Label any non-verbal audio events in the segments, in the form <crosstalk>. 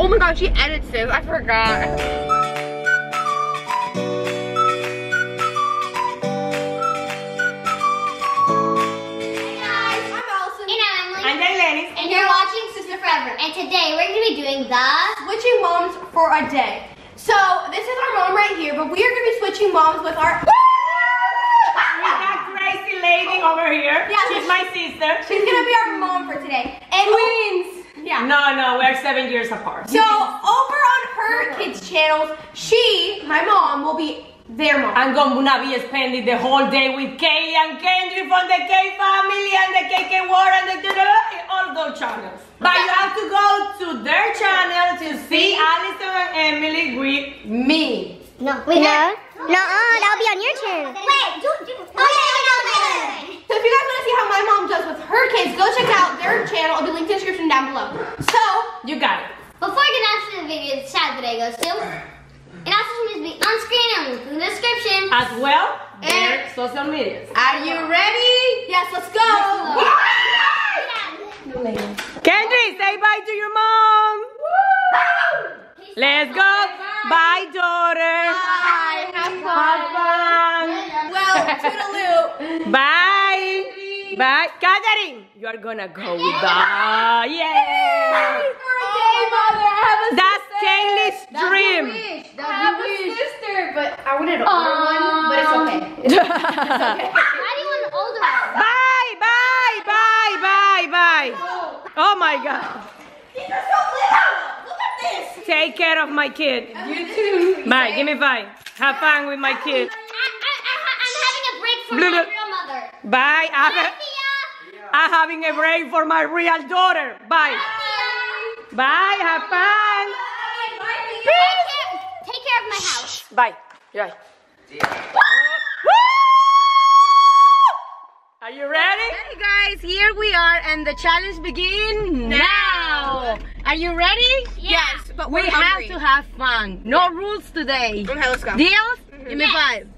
Oh my god, she edits this. I forgot. Hey guys, I'm Alisson. And I'm Emily. I'm Lenny. And you're watching Sister Forever. And today we're going to be doing the... Switching moms for a day. So this is our mom right here, but we are gonna be switching moms with our. With that crazy lady over here. Yeah, She's so my sister. She's gonna be our mom for today. And Twins. Yeah. No, no, we're seven years apart. So over on her kids' channels, she, my mom, will be their mom. I'm gonna be spending the whole day with Keilly and Kendry from the K family and the KK War and the all those channels. But you have to go to their channel to see Alisson and Emily with me. No. No, We have... no, that'll be on your channel. Wait, do, do. Oh, yeah, no, no, no. So if you guys want to see how my mom does with her kids, go check out their channel. It'll be linked in the description down below. So You got it. Before we get on to the video, the shout today goes to... It also should be on screen and in the description. As well, And- their social medias. are you ready? Yes, let's go. Kendry, say bye to your mom. Let's go. Bye, daughter. Bye. Have Have fun. fun. Well, toodaloo. Bye. Bye. Catherine, you are gonna go with us. Yay. birthday, oh mother. I have a That's sister. Keilly's dream. I have a sister, but I wanted an older one, but it's okay. Why do you want an older one? Bye, bye, bye, bye, bye. Oh my God. These are so little. Look at this. Take care of my kid. You too. Bye. Give me five. Have fun with my kid. I, I, I, I'm having a break from Blah, my blah. real mother. Bye. I'm, Sophia. I'm having a break for my real daughter. Bye. Sophia. Bye. Have fun. Take care, take care of my house. Bye. Bye. Are you ready? Hey guys, here we are and the challenge begins now. Are you ready? Yes, but We we're have to have fun. No rules today. Okay, let's go. Deals? Give me Yes. five.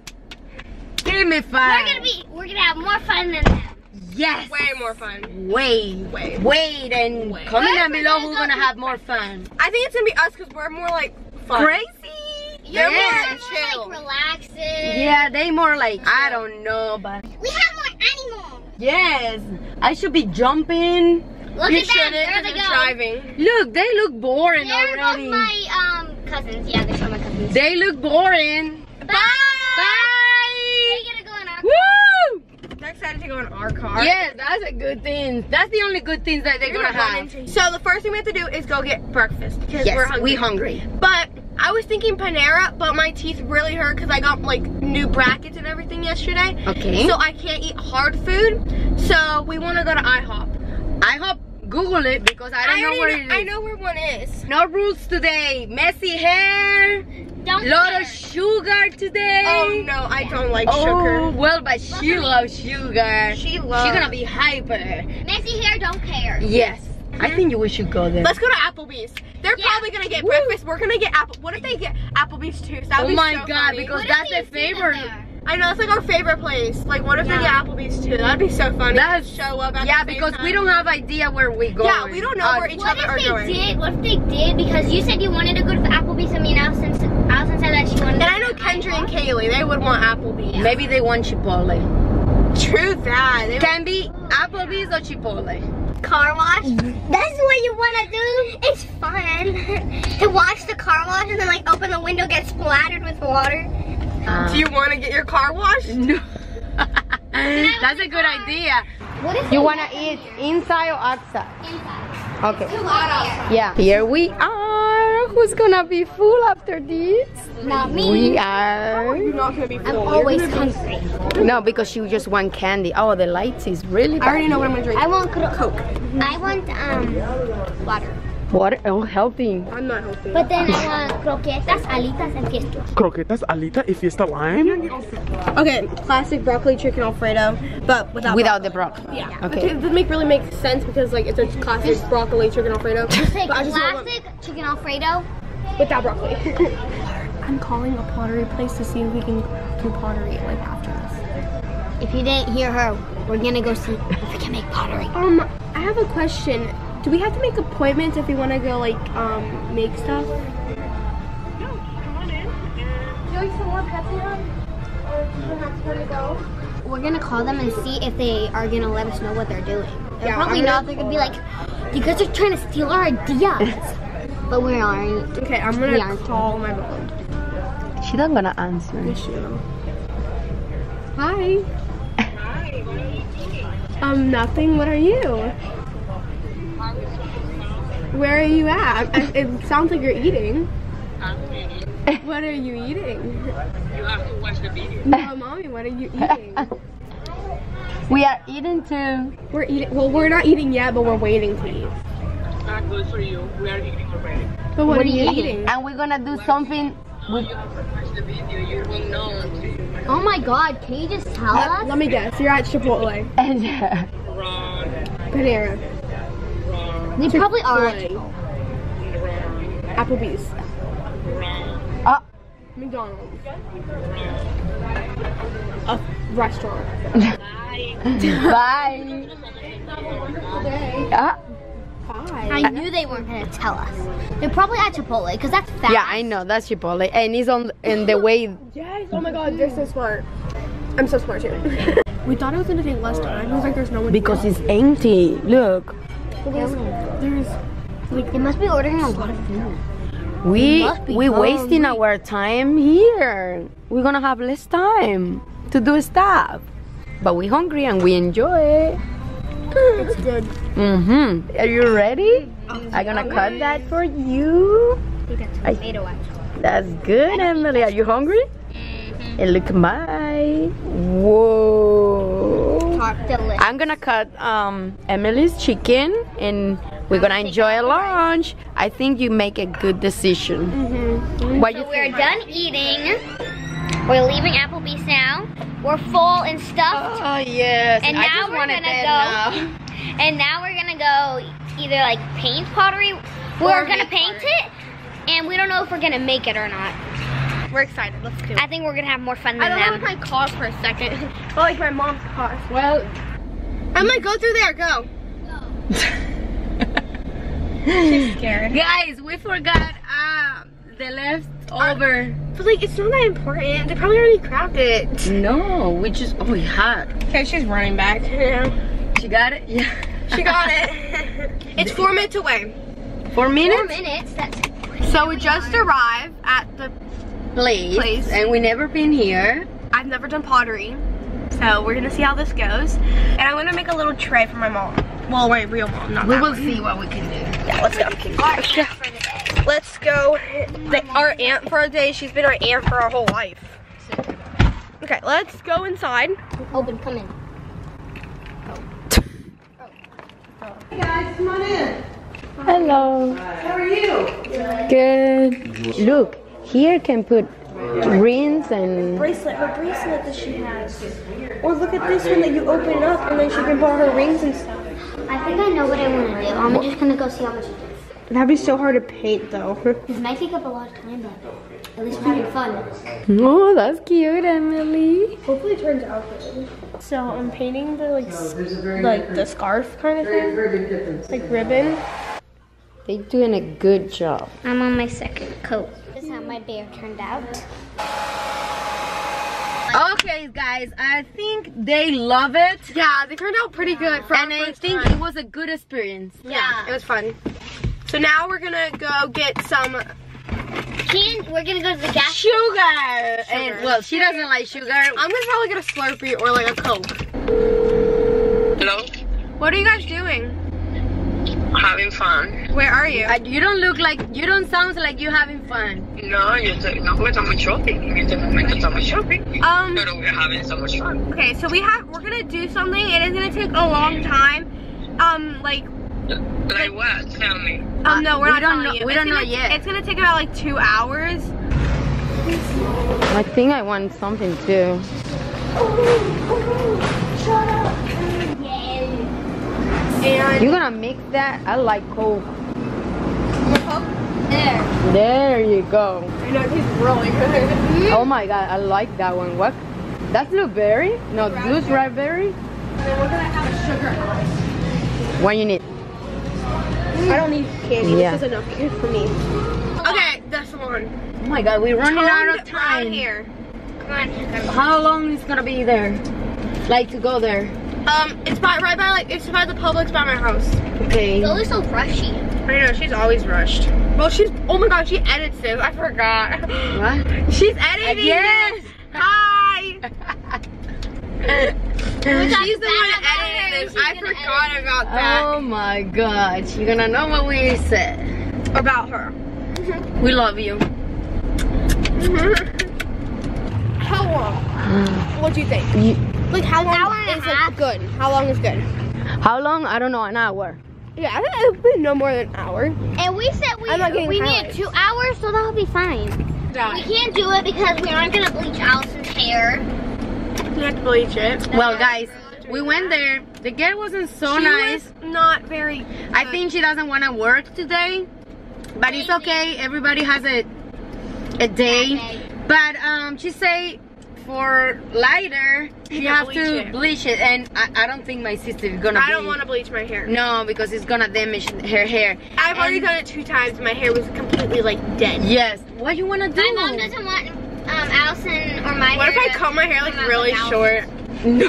Give me We're gonna be, we're gonna have more fun than that. Yes. Way more fun. Wait. Wait. Wait and Wait. comment down below wait, who's gonna have more fun. I think it's gonna be us because we're more like fun. Crazy. They're more Yes. chill. Like relaxing. Yeah, they more like I don't know, but We have more animals. yes, I should be jumping. Look You at them. shouldn't There 'cause they go. driving. Look, they look boring They're already. both my um cousins. Yeah, they're my cousins. They look boring. Bye. Bye. They're gonna go in our Woo! They're excited to go in our car. Yes, that's a good thing. That's the only good things that they're gonna gonna have. So the first thing we have to do is go get breakfast because Yes, we're hungry. we hungry. But I was thinking Panera, but my teeth really hurt because I got like new brackets and everything yesterday. Okay. So I can't eat hard food. So we want to go to IHOP. IHOP Google it because I don't know already where it is. I know where one is. No rules today. Messy hair. Don't Lot care. of sugar today. Oh no, I don't like Oh, sugar. well, but she loves sugar. She loves. She's gonna be hyper. Messy hair, don't care. Yes. I think we should go there. Let's go to Applebee's. They're Yeah. probably gonna get Woo. breakfast. We're gonna get Apple. What if they get Applebee's too? That would oh be my so god, funny. because What that's their favorite. I know it's like our favorite place. Like, what if they get Applebee's too? That'd be so funny. That's- show up. At Yeah, because we don't have idea where we go. Yeah, we don't know where each other are going. What if they did? What if they did? Because you said you wanted to go to the Applebee's. I mean, Alisson, Alisson said that she wanted. And I know Kendry and Keilly. They would want Applebee's. Maybe they want Chipotle. True that. They Can be Applebee's or Chipotle. car wash. That's what you want to do. It's fun <laughs> to watch the car wash and then like open the window, get splattered with water. Uh. Do you want to get your car washed? <laughs> No. <laughs> That's a good idea. What if You wanna eat inside or outside? inside? Okay. Too hot Yeah. Here we are. Who's gonna be full after this? Not me. We are. You're not gonna be full. I'm always hungry. No, because she just want candy. Oh, the lights is really I already know what I'm gonna drink. I want Coke. I want um water. Water. Oh, healthy. I'm not healthy. But then I want croquetas, alitas, and fiestas. Croquetas, alita y fiesta lime. Okay, classic broccoli chicken alfredo, but without Without the broccoli. Yeah. Okay. It doesn't make really make sense because like it's a classic broccoli chicken alfredo. Take But I just want classic chicken alfredo. without broccoli. <laughs> I'm calling a pottery place to see if we can do pottery like after this. If you didn't hear her, we're gonna go see if we can make pottery. um, I have a question. Do we have to make appointments if we want to go like um make stuff? No, come on in. Do you like some more pets or do you go? We're gonna call them and see if they are gonna let us know what they're doing. They're Yeah, probably not. They're gonna be like, you guys are trying to steal our ideas. <laughs> but we aren't. Okay, I'm gonna aren't. call my mom. She's not gonna answer. Hi. Hi. Um, nothing. What are you? Where are you at? It sounds like you're eating. What are you eating? You have to watch the video. No, mommy, what are you eating? We are eating too. We're eating. Well, we're not eating yet, but we're waiting to eat. Not good for you. We are eating already. But what, are you eating? And we're gonna do something with You have to watch the video. You will know. Oh my God! Can you just tell us? Let me guess. You're at Chipotle, <laughs> Wrong. Panera, They probably are. Applebee's, Ah. McDonald's, a restaurant. Bye. Ah. Hi. I knew they weren't gonna tell us. They're probably at Chipotle because that's fast. Yeah, I know that's Chipotle, and he's on in the way. Yes. Oh my God, they're so smart. I'm so smart too. <laughs> we thought it was gonna take less time. It was like there's no one. Because it's empty. Look, there's, there's They must be ordering a lot of food. we we wasting our time here. We're gonna have less time to do stuff, but we hungry and we enjoy it. it's good. Mhm. Are you ready? I'm gonna cut that for you. I- tomato actually. That's good, Emily. Are you hungry? And look my. Whoa. I'm gonna cut um, Emily's chicken and we're gonna enjoy a lunch. I think you make a good decision. Mm-hmm. What you So we're think? done eating. We're leaving Applebee's now. We're full and stuffed. Oh yes. And I now just we're wanna gonna bed go- now. <laughs> And now we're gonna go either like paint pottery. We're gonna paint it, and we don't know if we're gonna make it or not. We're excited. Let's do it. I think we're gonna have more fun I than don't know them. if my car for a second. <laughs> But like my mom's car. Well, I'm gonna go through there. Go. Guys, we forgot um, the leftover. But like, it's not that important. They probably already cracked it. No, we just oh we had. Okay, she's running back. Yeah. She got it. Yeah. She got it. <laughs> it's four minutes away. Four minutes. Four minutes. That's So we just arrived at the. Place. Place. And we never been here. I've never done pottery, so we're gonna see how this goes. And I'm gonna make a little tray for my mom. Well, my real mom, not We will see what we can do. Yeah, let's go. Let's go. Let's go. The, our aunt for a day. She's been our aunt for our whole life. Okay, let's go inside. open. Come in. Hey guys, come on in. Hello. How are you? Good. Look, here can put rings and bracelet, her bracelet that she has. Or look at this one that you open up and then she can put her rings and stuff. I think I know what I want to do. I'm just gonna go see how much it is. That'd be so hard to paint though. <laughs> This might take up a lot of time, but at least we're having fun. oh, that's cute, Emily. Hopefully it turns out good. So I'm painting the like s- like the scarf kind of thing. Like ribbon. They're doing a good job. I'm on my second coat. This is how my bear turned out. Okay, guys, I think they love it, Yeah, they turned out pretty good for and I think time. it was a good experience. Yeah, it was fun. So now we're gonna go get some. Can we're gonna go to the gas. Sugar. And well, she doesn't like sugar. I'm gonna probably get a Slurpee or like a Coke. Hello? What are you guys doing? Having fun. Where are you? Uh, you don't look like you don't sound like you're having fun. No, yo estoy, no porque estamos shopping. En este momento estamos shopping. Um. Pero we're having so much fun. Okay, so we have we're gonna do something. It is gonna take a long time. Um, like Like what? Tell me. um, no, we're we not don't telling know- you. we It's don't know gonna- yet. It's gonna take about like two hours. I think I want something too. And You're gonna mix that? I like Coke. There. There you go. I know it tastes really good. <laughs> Oh my god, I like that one. What? That's blueberry? No, blue strawberry. And then we're gonna have a sugar high. What you need? I don't need candy. Yeah. This is enough candy for me. Okay, that's one. Oh my god, we're running out of Around time. here. Come on. How long is it gonna be there? Like to go there? Um, it's by right by like it's by the Publix by my house. Okay. It's always so rushy. I know she's always rushed. Well, she's oh my god, she edits this. I forgot. What? She's editing Yes. Hi. <laughs> She's the one editing this. I forgot about that. Oh my god, you're gonna know what we said. About her. We love you. <laughs> How long? What do you think? Like how long is like good? How long is good? How long? I don't know, an hour. Yeah, I think it would be no more than an hour. And we said we I'm not getting we highlights. needed two hours, so that'll be fine. We can't do it because we aren't gonna bleach Alisson's hair. You have to bleach it. Well, guys, we went there. The girl wasn't so She nice. was not very. I think she doesn't want to work today, but it's okay. Everybody has a a day. Okay. But um, she say for lighter, you can have bleach to it. bleach it, and I, I don't think my sister is gonna. I don't want to bleach my hair. No, because it's gonna damage her hair. I've already done it two times. My hair was completely like dead. Yes. What do you wanna do? My mom doesn't want um, Alisson or my What if I to cut my hair like really Alisson. short? No.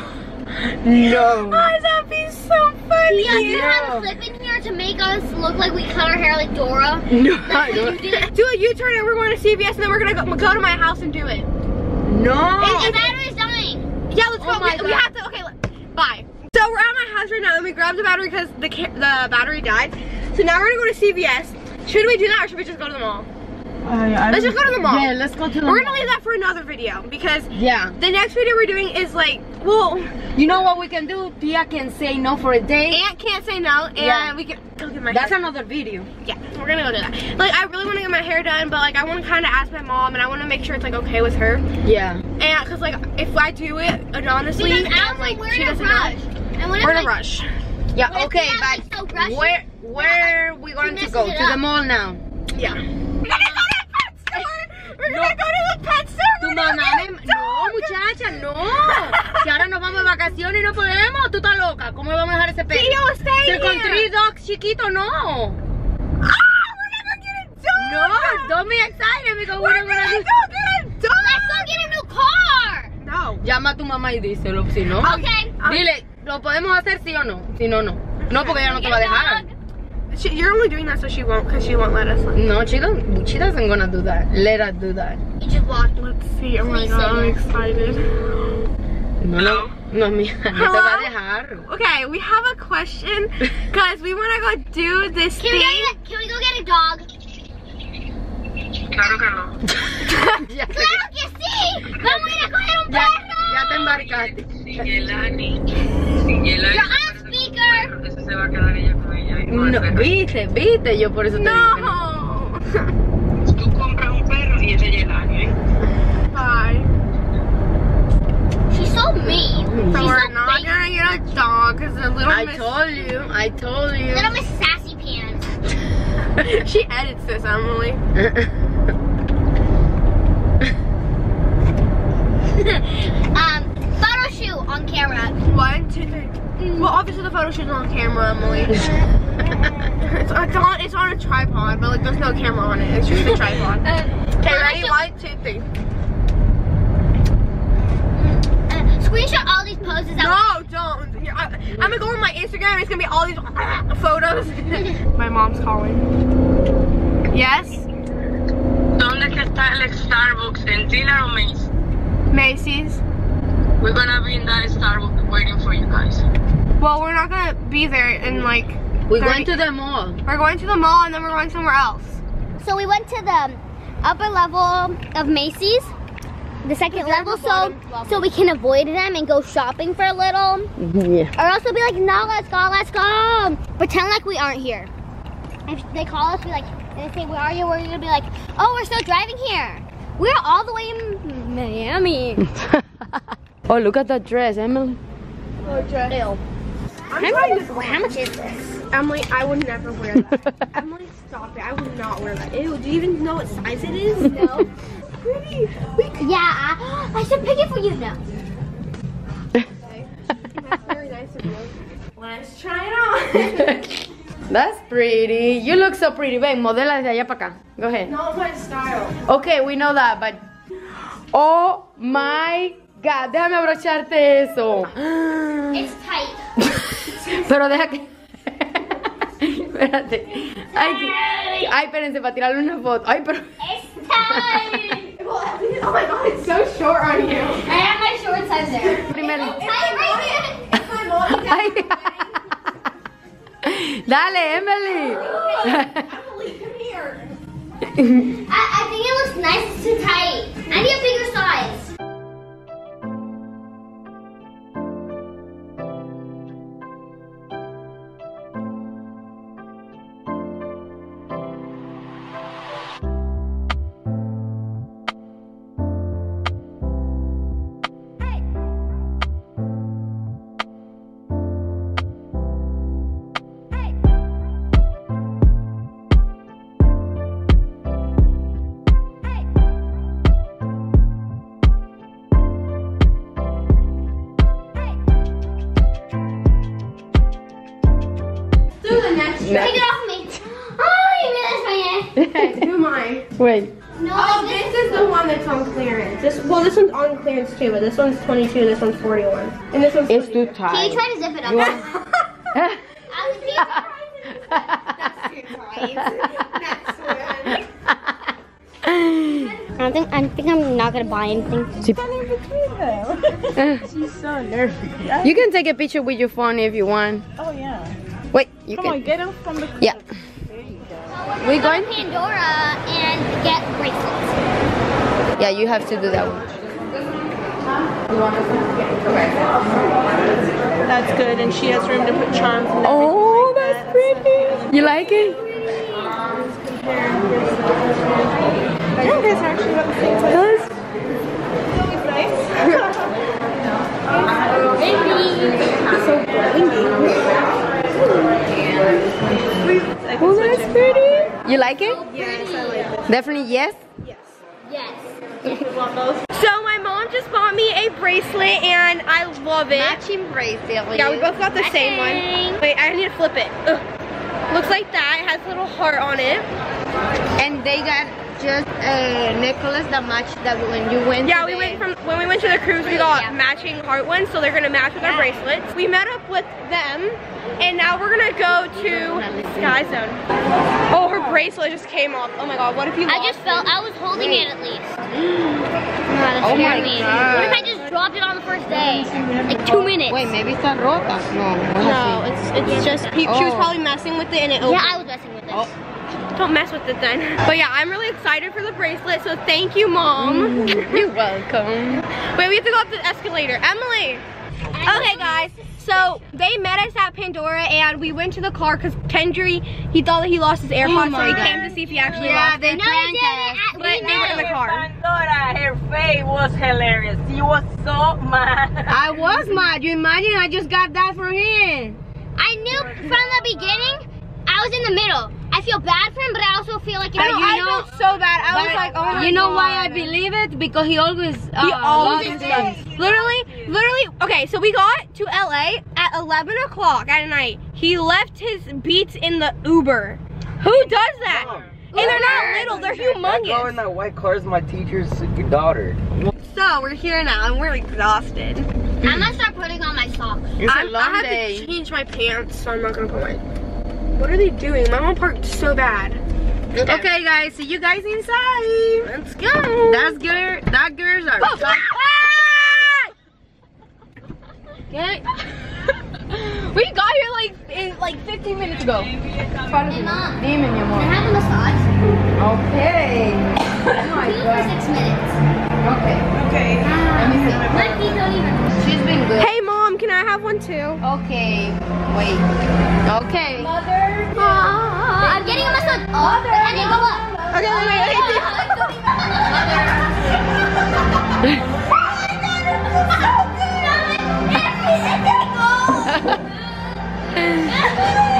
No. <laughs> Oh, that'd be so funny. Yeah, you have a clip in here to make us look like we cut our hair like Dora. No. That's what you did. <laughs> Do a U-turn and we're going to CVS and then we're gonna go, go to my house and do it. No. The battery's dying. Yeah, let's Oh go. We, we have to. Okay, let- bye. So we're at my house right now and we grabbed the battery because the the battery died. So now we're gonna go to CVS. Should we do that or should we just go to the mall? Oh, let's just go to the mall. Yeah, let's go to the mall. We're gonna leave that for another video because Yeah. the next video we're doing is like, well, You know what we can do? Tia can say no for a day. Aunt can't say no, and Yeah. we can go get my That's hair. another video. Yeah, we're gonna go do that. Like, I really want to get my hair done, but like, I want to kind of ask my mom, and I want to make sure it's like okay with her. Yeah. And cause like, if I do it, and honestly, Because and, like we're she in a doesn't rush. know, And we're in a rush. Yeah, okay, Tia's, but so rushy. where where are we going to go? To the mall now. Yeah. We're gonna go to the pet store. Tu mamá me... No, muchacha, no. Si ahora nos vamos de vacaciones y no podemos, tú estás loca. ¿Cómo vamos a dejar ese perro? Tío, stay Si con here. three dogs chiquito, no. Ah. No, don't be excited because We're we're gonna gonna go get a dog. Let's go get a new car. No. Llama a tu mamá y díselo, si no. Okay. Dile, ¿lo podemos hacer sí o no? Si no, no. No, porque ella no te va a dejar. Dog. She, you're only doing that so she won't, cause she won't let us. No, she don't. She doesn't gonna do that. Let us do that. You just walked. Let's see. Oh my Please god, say I'm yes. excited. No, no, no, mija, no te va a Hello? dejar. Okay, we have a question guys. we want to go do this Can we, thing. get, can we go get a dog? Claro que no. <laughs> Claro que sí. Vamos a ir a coger un ya, perro. ya te embarcaste. Sin Yelany. Sin Yelany. You're on speaker. Ese se va a quedar ella con ella. y no el No, perro. Viste, viste, yo por eso te no. No. <laughs> Tú compras un perro y ese Yelany. ¿eh? Bye. She's so mean. So She's we're so not fake. gonna get a dog because the little miss I miss- told you, I told you. Little Miss Sassy Pants. <laughs> she edits this, Emily. <laughs> um, photo shoot on camera. One, two, three. Well, obviously the photo shoot's on camera, Emily. It's, it's on it's on a tripod, but like there's no camera on it. It's just a <laughs> tripod. Okay, ready? One, two, three. Uh, screenshot all these poses out. No, don't. Here, I, I'm gonna go on my Instagram. It's gonna be all these photos. <laughs> my mom's calling. Yes, ¿Dónde que está el Starbucks? ¿En Diner o Macy's? Macy's. We're gonna be in that Starbucks waiting for you guys. Well, we're not gonna be there in like. We're 30 going to the mall. We're going to the mall and then we're going somewhere else. So we went to the upper level of Macy's, the second level, so so we can avoid them and go shopping for a little. Yeah. Or else we'll be like, no, let's go, let's go. Pretend like we aren't here. If they call us, be like, and they say, where are you? We're gonna be like, oh, we're still driving here. We're all the way in Miami. <laughs> oh, look at that dress, Emily. Ew. I'm trying this How much is this? Emily, I would never wear that. <laughs> Emily, stop it. I would not wear that. Ew, do you even know what size it is? No. <laughs> Pretty. We could. Yeah, I, I should pick it for you now. That's very nice of you. Let's try it on. <laughs> That's pretty. You look so pretty. Ven, modela desde allá para acá. Go ahead. Not my style. Okay, we know that, but. <gasps> Oh my god, déjame abrocharte eso. <gasps> It's tight. Pero deja que. Espérate. Ay, que- Ay, espérense para tirarle una foto. Ay, pero. It's tight. Oh my god, it's so short on you. I have my short size there. Primero. Ay. Dale, Emily. Emily, come here. I, I think it looks nice. Too tight. I need a bigger size. Wait. No, Oh, like this is the one that's on clearance. This well, this one's on clearance too, but this one's 22, this one's 41, and this one's. It's too 22. Can you try to zip it up? You want- <laughs> <laughs> I was being I think I think I'm not gonna buy anything. She's so nervous. <laughs> You can take a picture with your phone if you want. Oh yeah. Wait, you Come can. on, get him from the. Yeah. We going? to Pandora and get bracelets. Yeah, you have to do that one. That's good, and she has room to put charms. And Oh, that's pretty. You like it? I think it's actually about the same size. Yes. <laughs> Oh, that's pretty. You like it? Yes, I like it. Definitely yes. Yes. Yes. <laughs> So my mom just bought me a bracelet, and I love it. Matching bracelet. Yeah, we both got the same one. Wait, I need to flip it. Ugh. Looks like that. It has a little heart on it. And they got just a necklace that matched that when you went. Yeah, we went from when we went to the cruise. We got Yeah. matching heart ones, so they're gonna match with our bracelets. We met up with them, and now we're gonna go to Sky Zone. Oh, her bracelet just came off. Oh my god, what if you? I just felt I was holding it at least. <gasps> Oh, that Oh scared my me. God. What if I just dropped it on the first day? Like two minutes. Wait, maybe está rota. No. No, it's it's just he, she was Oh. probably messing with it and it opened. Yeah, I was messing with it. Oh. Don't mess with it then. But yeah, I'm really excited for the bracelet, so thank you, mom. <laughs> You're welcome. Wait, we have to go up the escalator. Emily. Okay, guys. So they met us at Pandora, and we went to the car because Kendry he thought that he lost his AirPods, oh so he my came to see if he actually Yeah, lost they it. No, I didn't. But We they were in the met. car. Pandora, her face was hilarious. She was so mad. I was mad. You imagine I just got that for him. I knew from the beginning I was in the middle. I feel bad for him, but I also feel like if I, know, you I know- felt so bad. I was like, oh my you know God. why I believe it? Because he always uh, He always loves does. Literally, literally. Okay, so we got to LA at 11 o'clock at night. He left his beats in the Uber. Who does that? And they're not little, they're That girl in humongous. that white car is my teacher's daughter. So we're here now and we're exhausted. I'm gonna start putting on my socks. It's a I'm, long I have day. to change my pants, so I'm not gonna put my. What are they doing? My mom parked so bad. Okay. guys, see you guys inside. Let's go. That's good. That girls are. Oh, ah! Okay. <laughs> we got here like in like 15 minutes ago. Hey, Mom, Dime, mi can I have a massage? Okay. Oh my Two for god. six minutes. Okay. Okay. Let me see. My feet don't even. She's been good. Hey mom, can I have one too? Okay, wait. Okay. Mother. Aww, I'm getting a massage. Oh, Mother. Go up. Okay, wait, wait, <laughs> <laughs> <laughs>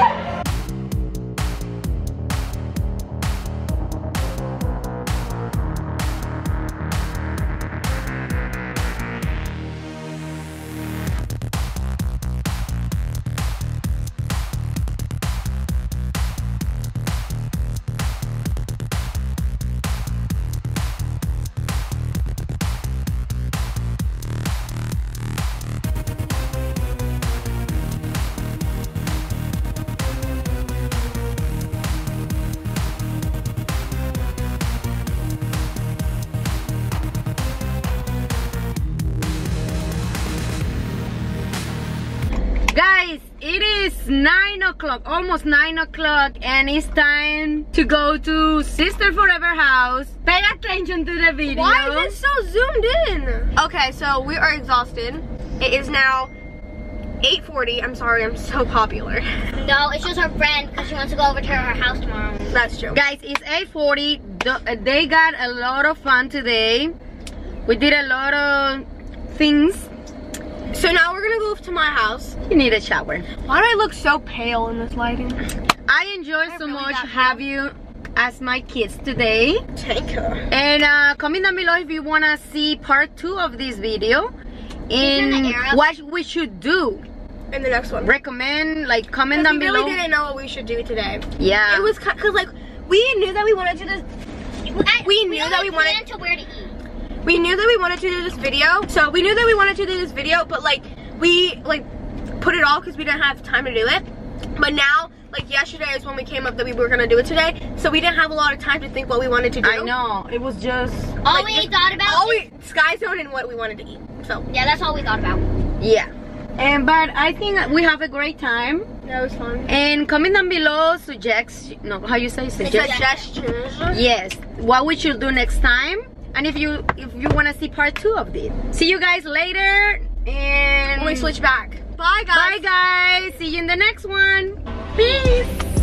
o'clock, almost 9 o'clock, and it's time to go to Sister Forever house. Pay attention to the video. Why is it so zoomed in? Okay, so we are exhausted. It is now 8.40. I'm sorry, I'm so popular. No, it's just her friend because she wants to go over to her house tomorrow. That's true. Guys, it's 8.40. The- uh, They got a lot of fun today. We did a lot of things. So now we're gonna go to my house. You need a shower. Why do I look so pale in this lighting? I enjoy so really much have you as my kids today. Thank you. And uh, comment down below if you want to see part two of this video. in And what we should do. In the next one. Recommend, like, comment down we below. We really didn't know what we should do today. Yeah. It was because like we knew that we wanted to do this. We knew that we wanted- to where to eat. We knew that we wanted to do this video. So we knew that we wanted to do this video, but like we like put it all because we didn't have time to do it. But now, like yesterday is when we came up that we were gonna do it today. So we didn't have a lot of time to think what we wanted to do. I know. It was just. All Like, we just- thought about. All we Sky Zone and what we wanted to eat. So yeah, that's all we thought about. Yeah. And but I think we have a great time. that was fun. And comment down below suggest no how you say suggest Suggestions. yes what we should do next time and if you if you want to see part two of this see you guys later and When we switch back. Bye guys. bye guys see you in the next one peace